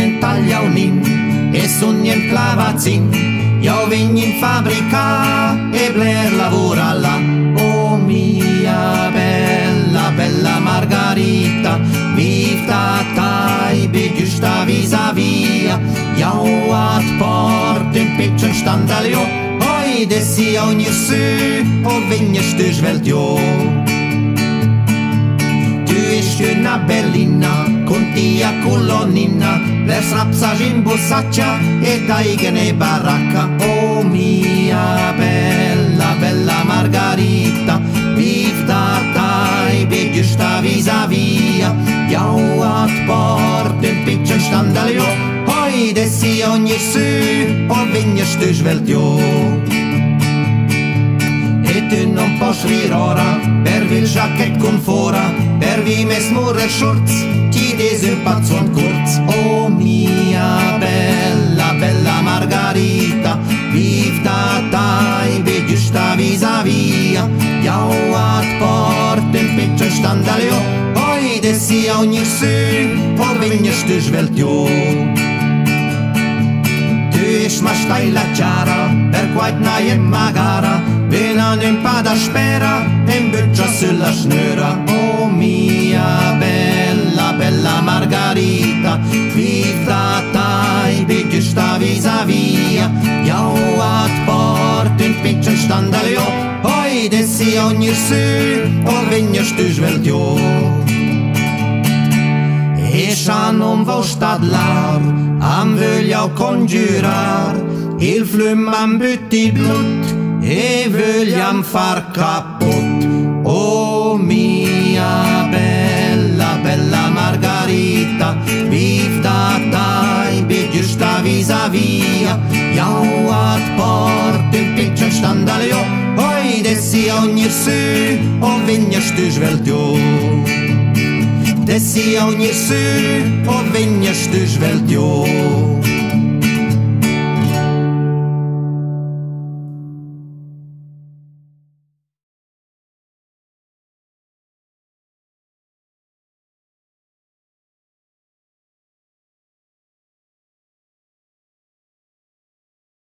in tagliaunin e sogna in clavazin. Io vengo in fabbrica e Blair lavora là. Oh mia bella, bella Margarita, vita tai, bi giusta visa via. Io at port in pitchen stand alio, oi dessi ogni su, o venja störs jo. Tu är sköna Bellina, contia colonnina, les rapsage in bossaccia e taigene baracca. Oh mia bella, bella Margarita, vivta tai, bigge sta visa via. Jau at port in pitchen stand alio, oi dessi ogni su, o venja störs jo. E tu non posso rirora, per vil jacket con fora, per vi mes murre shorts, ti des un pazzon kurz. Oh mia bella, bella Margarita, viv da tai, vi giusta visa via, jau at port in pitcher standalio, oi dessi ogni su, o vigna stus veltio. Tu és ma stai la chiara, per quait naie magara, Venan in pada spera, in butcia sulla snöra. Oh mia bella, bella Margarita, vita tai, bigge sta visa via. Jau at port in pitchen standalio, oi dessi ogni su, o vigna stus veltio. És stadlar, han vill jag konjurar, il flumman bytt i blått, e jou niet su, og vinner styrs vel djå. Det sier jou niet su, og.